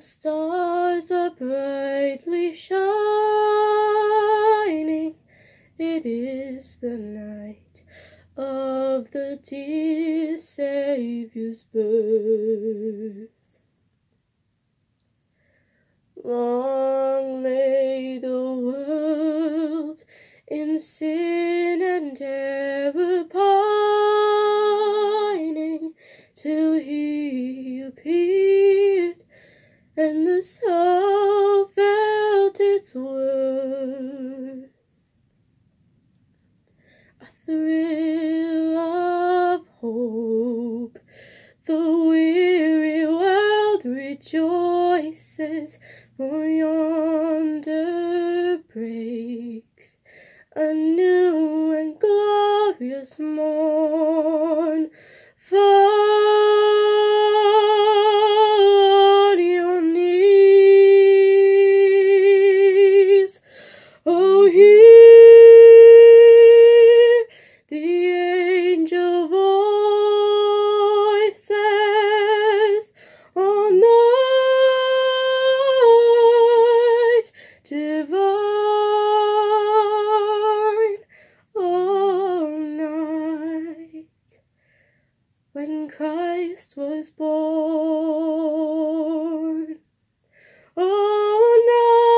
stars are brightly shining. It is the night of the dear Saviour's birth. Long lay the world in sin and error pining till he its worth. A thrill of hope, the weary world rejoices, for yonder breaks a new and glorious morn. Fall Christ was born. All night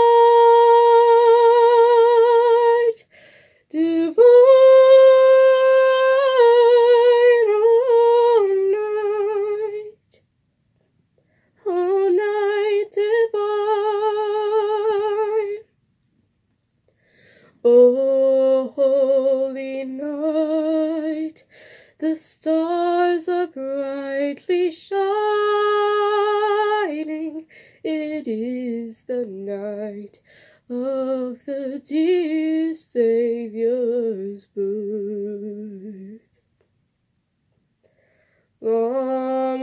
divine, all night, all night divine. Oh, holy night, the stars are brightly shining. It is the night of the dear Saviour's birth. Long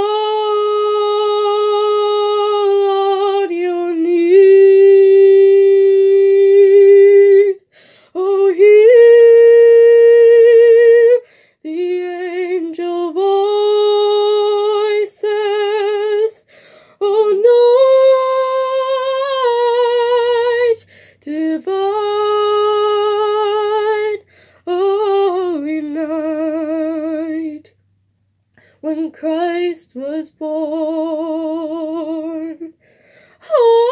when Christ was born. Oh,